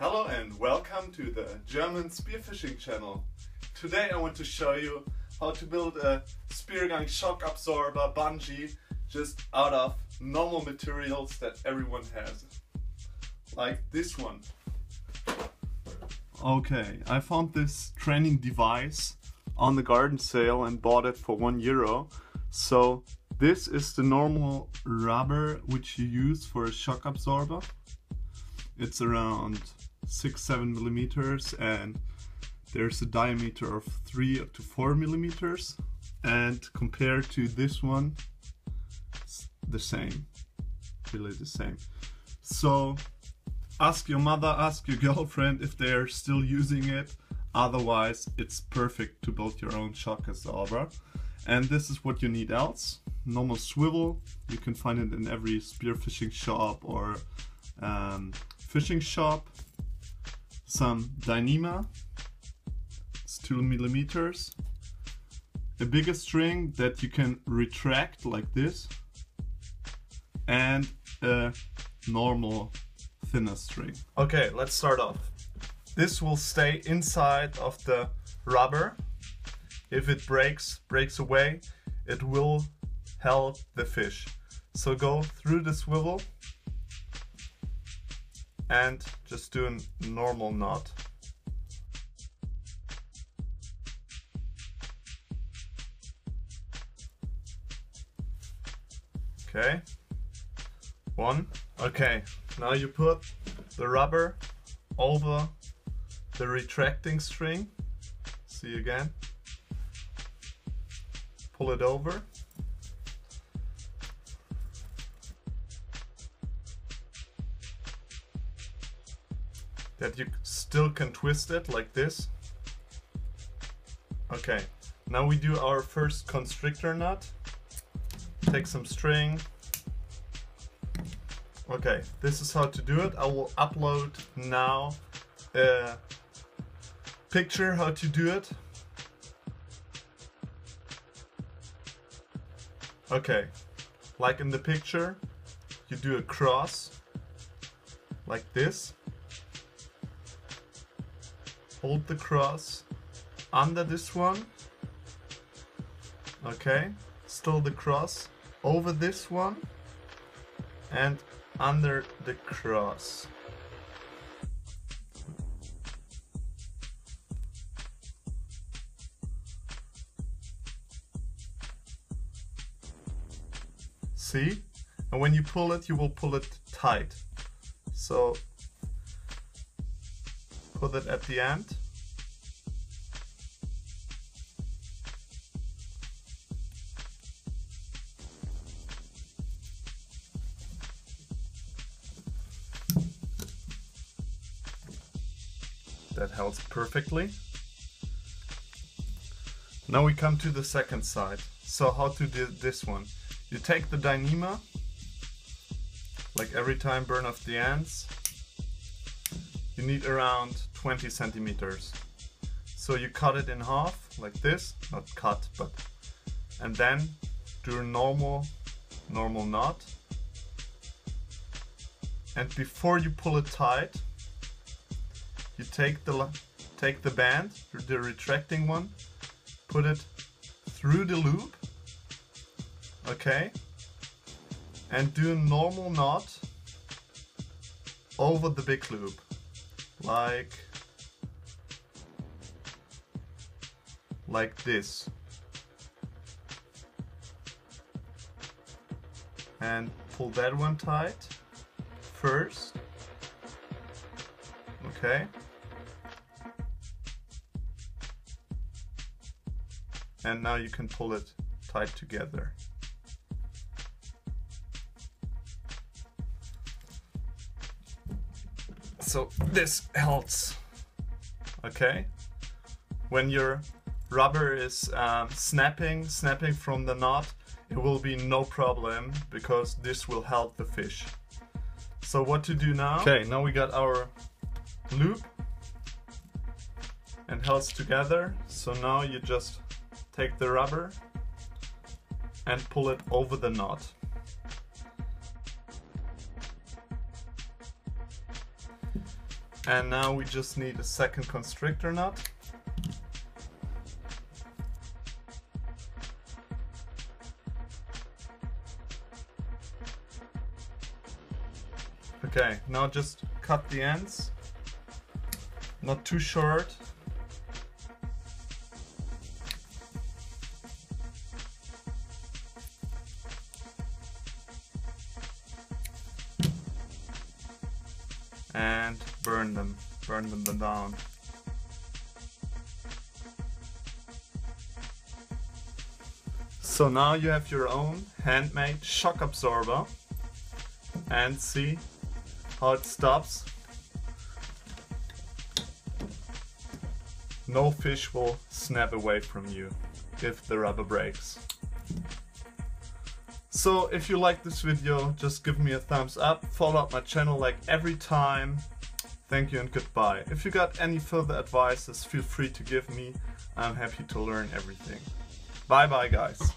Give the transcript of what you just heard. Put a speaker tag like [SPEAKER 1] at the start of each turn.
[SPEAKER 1] Hello and welcome to the German spearfishing channel. Today I want to show you how to build a speargun shock absorber bungee just out of normal materials that everyone has. Like this one. Okay, I found this training device on the garden sale and bought it for one euro. So this is the normal rubber which you use for a shock absorber. It's around six, seven millimeters and there's a diameter of three to four millimeters. And compared to this one, the same, really the same. So ask your mother, ask your girlfriend if they're still using it. Otherwise, it's perfect to build your own shock absorber. And this is what you need else. Normal swivel, you can find it in every spearfishing shop or um, fishing shop. Some Dyneema, it's two millimeters. A bigger string that you can retract like this. And a normal thinner string. Okay, let's start off. This will stay inside of the rubber. If it breaks, breaks away, it will help the fish. So go through the swivel and just do a normal knot. Okay, one. Okay, now you put the rubber over the retracting string. See again. Pull it over. That you still can twist it like this. Okay, now we do our first constrictor knot. Take some string, Okay, this is how to do it. I will upload now a picture how to do it. Okay, like in the picture, you do a cross like this. Hold the cross under this one. Okay, still the cross over this one and under the cross. See? And when you pull it, you will pull it tight. So put it at the end. that held perfectly. Now we come to the second side. So how to do this one? You take the Dyneema, like every time burn off the ends. You need around 20 centimeters. So you cut it in half, like this, not cut, but, and then do a normal, normal knot. And before you pull it tight, you take the take the band, the retracting one, put it through the loop, okay, and do a normal knot over the big loop, like like this. And pull that one tight first. Okay. and now you can pull it tight together. So this helps, okay? When your rubber is um, snapping, snapping from the knot, it will be no problem because this will help the fish. So what to do now? Okay, now we got our loop and held together. So now you just take the rubber and pull it over the knot. And now we just need a second constrictor knot. Okay, now just cut the ends. Not too short. And burn them, burn them down. So now you have your own handmade shock absorber and see how it stops. No fish will snap away from you if the rubber breaks. So if you like this video, just give me a thumbs up, follow up my channel like every time. Thank you and goodbye. If you got any further advices, feel free to give me. I'm happy to learn everything. Bye bye guys.